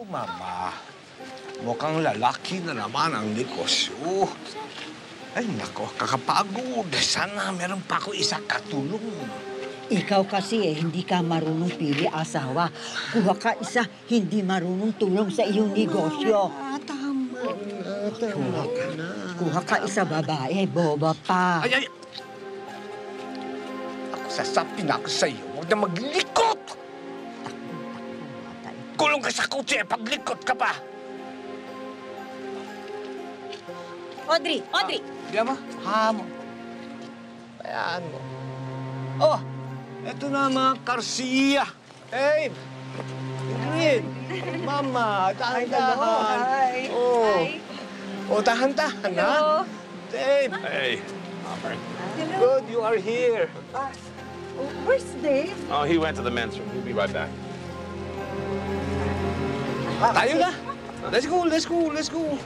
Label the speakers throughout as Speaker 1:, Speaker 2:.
Speaker 1: Naku, Mama. Mukhang lalaki na naman ang negosyo. Ay, nako, kakapagod. Sana meron pa ako isa katulong.
Speaker 2: Ikaw kasi eh, hindi ka marunong pili asawa. Kuha ka isa, hindi marunong tulong sa iyong negosyo.
Speaker 1: Ah, tama na, tama ka na.
Speaker 2: Kuha ka isa babae, boba pa.
Speaker 1: Ay, ay! Ako sasabi na ako sa iyo, huwag na maglikot! Kulong ka sa kutsi, paglikot ka pa!
Speaker 3: Audrey! Audrey!
Speaker 1: Di ba? Hamo. Bayaan mo. Oh, eto na mga Garcia. Hey, Ingrid. Mama, tahan-tahan.
Speaker 3: Hi.
Speaker 1: Oh.
Speaker 3: Hi.
Speaker 1: Oh, tahan-tahan, ha? Dave. Hey. Good, you are here.
Speaker 3: Where's Dave?
Speaker 4: Oh, he went to the men's room. He'll be right back.
Speaker 1: Tayo na. Let's go, let's go, let's go.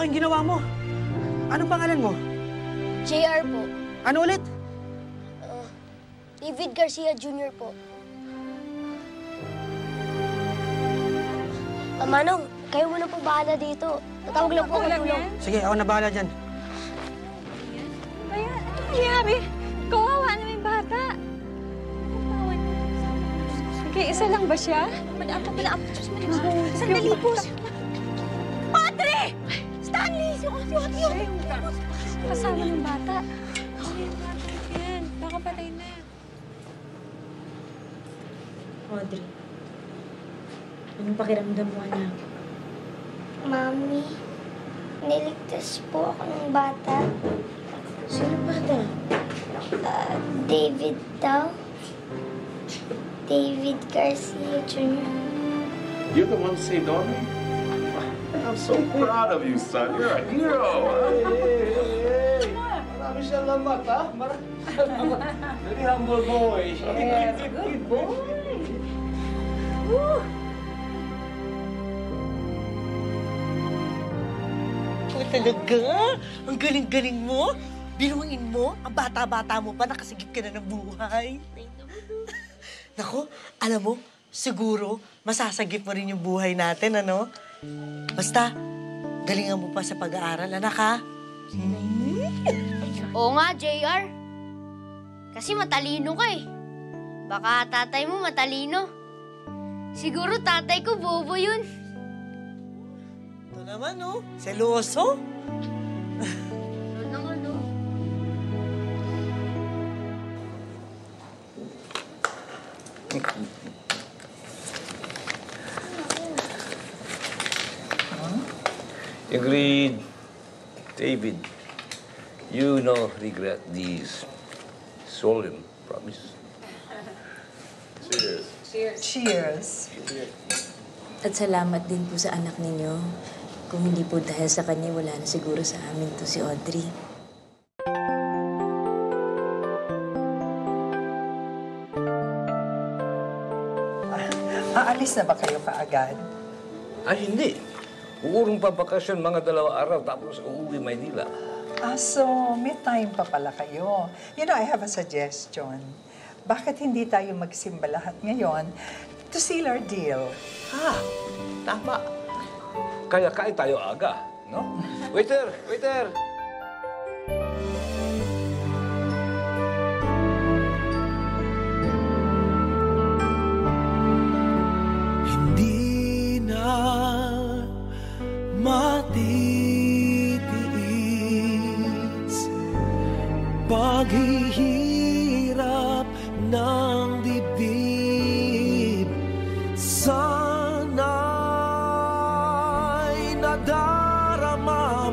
Speaker 5: Nakita ko yung ginawa mo. Anong pangalan mo?
Speaker 6: JR po.
Speaker 5: Ano ulit?
Speaker 6: Uh, David Garcia Jr. po. Ah, Manong, kayo muna po bahala dito. Tatawag lang po ako tulong.
Speaker 5: Sige, ako na bahala dyan.
Speaker 3: Kaya, ano nangyari? Kawawa na yung bata. Sige, isa lang ba siya? Diyos mo, Sandali po. Stanley! Si Audrey, Audrey, Audrey. Kasama ng bata. Yan, baka patay na.
Speaker 7: Audrey, anong pakiramdam mo, anak?
Speaker 6: Mami, niligtas po ako ng bata.
Speaker 7: Sino bata?
Speaker 6: Ah, David daw. David Garcia Jr.
Speaker 4: You're the one who saved Audrey? I'm so proud of you, son. You're a hero.
Speaker 1: Marami salamat, ha? Marami salamat. Very humble boy.
Speaker 7: Yes, good boy.
Speaker 5: Oh, talaga? Ang galing-galing mo. Biruin mo, ang bata-bata mo pa, nakasigip ka na ng buhay. Nako, alam mo, siguro, masasagip mo rin yung buhay natin, ano? Basta, galingan mo pa sa pag-aaral, anak, ha?
Speaker 6: Oo nga, JR. Kasi matalino ka eh. Baka tatay mo matalino. Siguro tatay ko bobo yun.
Speaker 5: Ito naman, no? Seloso.
Speaker 1: Agreed, David. You no regret these solemn promise.
Speaker 5: Cheers. Cheers. Cheers.
Speaker 7: At salamat din po sa anak ninyo. Kung hindi po dahil sa kanya, wala na siguro sa amin to si Audrey.
Speaker 8: Aalis na ba kayo kaagad?
Speaker 1: Ay, hindi. Uurong pa bakasyon mga dalawa araw tapos uuwi Maynila.
Speaker 8: Ah, so may time pa pala kayo. You know, I have a suggestion. Bakit hindi tayo magsimba lahat ngayon to seal our deal?
Speaker 1: Ha, tama. Kaya kain tayo aga, no? Waiter, waiter!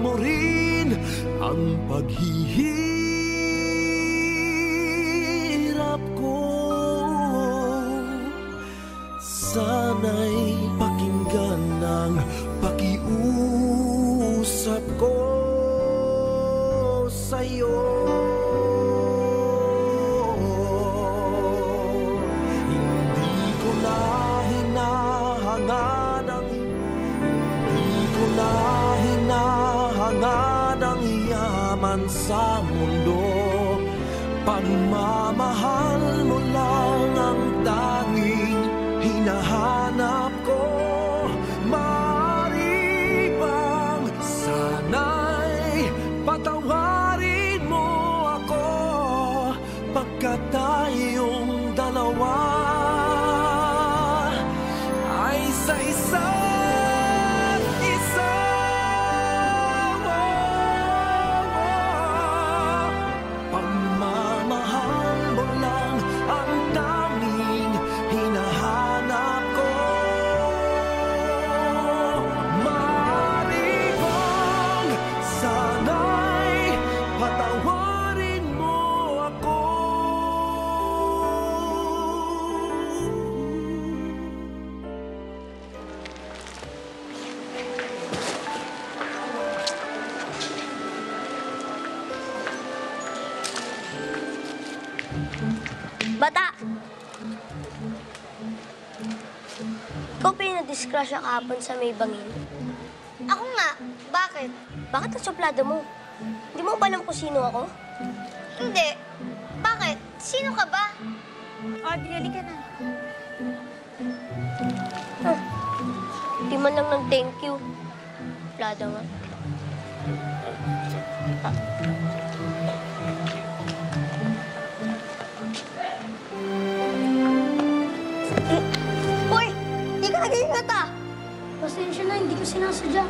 Speaker 9: Mo rin Ang paghihirap ko. Sana'y pakinggan ng pakiusap ko sa'yo yaman sa mundo. Pagmamahal mo lang ang tanging hinahanap ko
Speaker 6: Ikaw pa yung nadisgrasya kahapon sa may bangin? Ako nga. Bakit? Bakit ang suplada mo? Hindi mo ba alam kung sino ako? Hindi. Bakit? Sino ka ba?
Speaker 3: Audrey, halika na.
Speaker 6: Di man lang ng thank you. Suplada nga. Hoy! Pasensya na, hindi ko sinasadya.